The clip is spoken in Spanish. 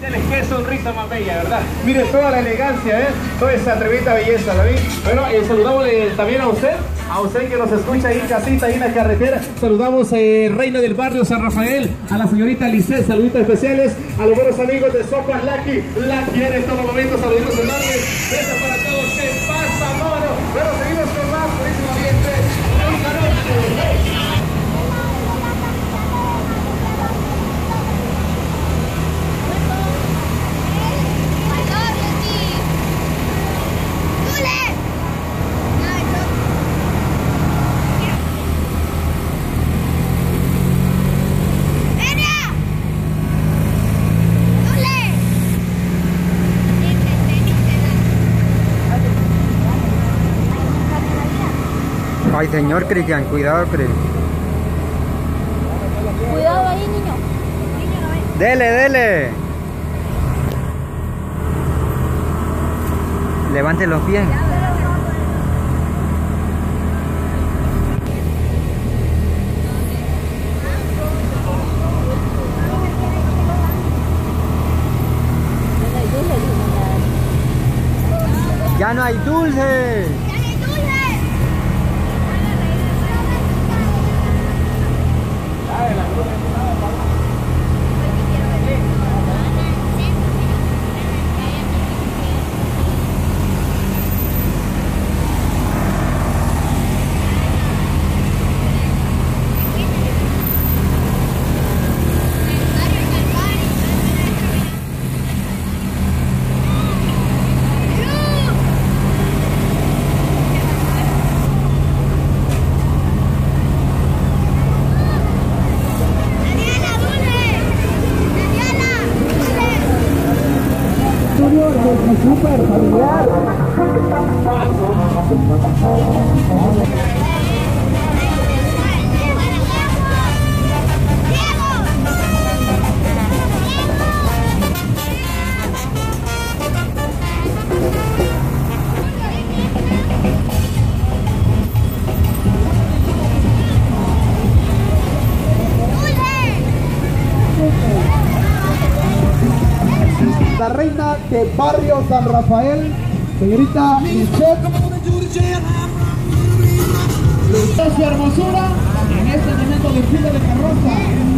Qué sonrisa más bella, ¿verdad? Mire toda la elegancia, ¿eh? Toda esa atrevida belleza, David. Bueno, eh, saludamos eh, también a usted, a usted que nos escucha ahí casita, ahí en la carretera. Saludamos eh, Reina del Barrio San Rafael, a la señorita Lisset, saluditos especiales, a los buenos amigos de Sopas Lucky, Lucky en todo momento, saluditos enormes. Gracias para Ay, señor Cristian, cuidado, Cristian. Cuidado ahí, niño. Dele, dele. Levante los pies. Ya no hay dulce. Súper familiar. La reina de Barrio San Rafael, señorita Lisset. su hermosura en este momento de fila de carroza.